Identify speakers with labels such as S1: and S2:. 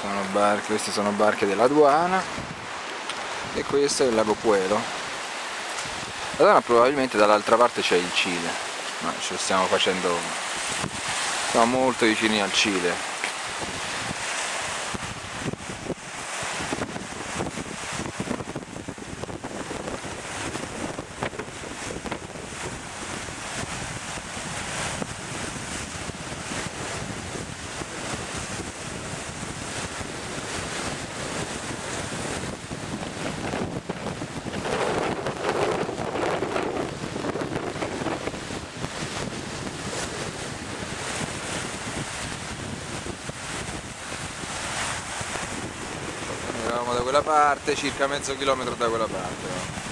S1: Sono barche, queste sono barche dell'aduana e questo è il lago Puelo. Allora probabilmente dall'altra parte c'è il Cile, ma lo stiamo facendo, siamo molto vicini al Cile. Da quella parte, circa mezzo chilometro da quella parte.